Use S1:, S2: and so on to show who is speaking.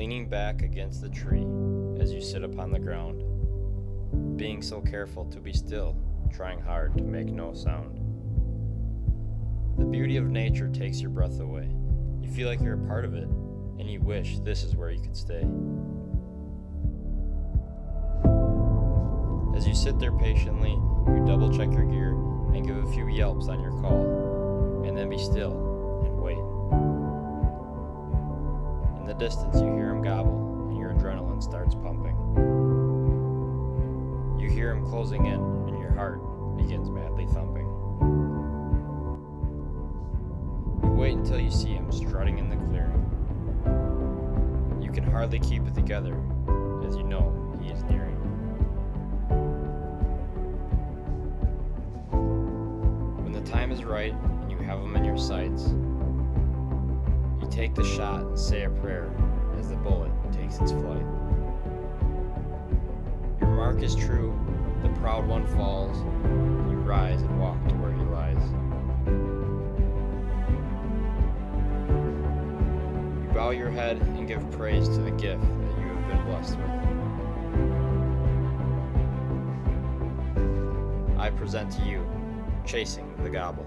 S1: leaning back against the tree as you sit upon the ground, being so careful to be still, trying hard to make no sound. The beauty of nature takes your breath away. You feel like you're a part of it, and you wish this is where you could stay. As you sit there patiently, you double check your gear and give a few yelps on your call, and then be still In the distance, you hear him gobble, and your adrenaline starts pumping. You hear him closing in, and your heart begins madly thumping. You wait until you see him strutting in the clearing. You can hardly keep it together, as you know he is nearing. When the time is right and you have him in your sights, take the shot and say a prayer as the bullet takes its flight. Your mark is true, the proud one falls, you rise and walk to where he lies. You bow your head and give praise to the gift that you have been blessed with. I present to you Chasing the Gobble.